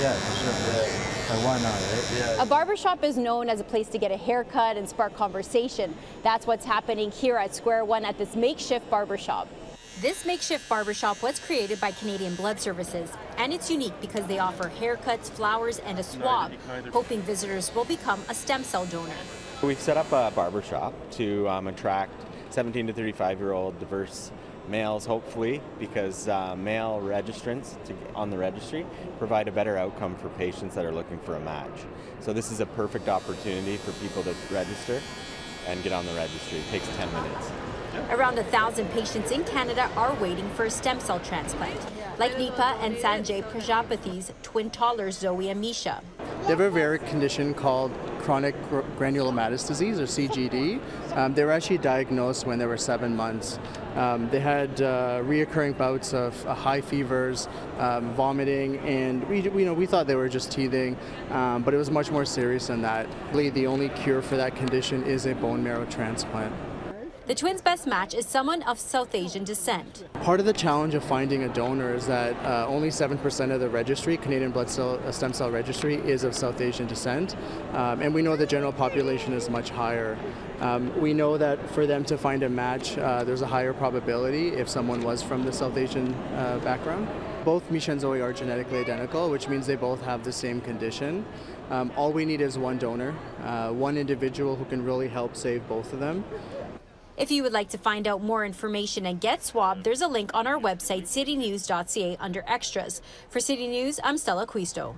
Yeah, for sure. Like, why not, right? A barbershop is known as a place to get a haircut and spark conversation. That's what's happening here at Square One at this makeshift barbershop. This makeshift barbershop was created by Canadian Blood Services, and it's unique because they offer haircuts, flowers, and a swab, hoping visitors will become a stem cell donor. We've set up a barbershop to um, attract 17 to 35 year old diverse males, hopefully, because uh, male registrants to, on the registry provide a better outcome for patients that are looking for a match. So this is a perfect opportunity for people to register and get on the registry. It takes 10 minutes. Around a thousand patients in Canada are waiting for a stem cell transplant, like Nipa and Sanjay Prajapathi's twin toddlers Zoe and Misha. They have a rare condition called chronic granulomatous disease, or CGD. Um, they were actually diagnosed when they were seven months. Um, they had uh, reoccurring bouts of uh, high fevers, um, vomiting, and we, you know, we thought they were just teething, um, but it was much more serious than that. Really, the only cure for that condition is a bone marrow transplant. The twins' best match is someone of South Asian descent. Part of the challenge of finding a donor is that uh, only 7% of the registry, Canadian Blood Cell, uh, Stem Cell Registry, is of South Asian descent. Um, and we know the general population is much higher. Um, we know that for them to find a match, uh, there's a higher probability if someone was from the South Asian uh, background. Both Misha and Zoe are genetically identical, which means they both have the same condition. Um, all we need is one donor, uh, one individual who can really help save both of them. If you would like to find out more information and get swabbed, there's a link on our website, citynews.ca, under extras. For City News, I'm Stella Acquisto.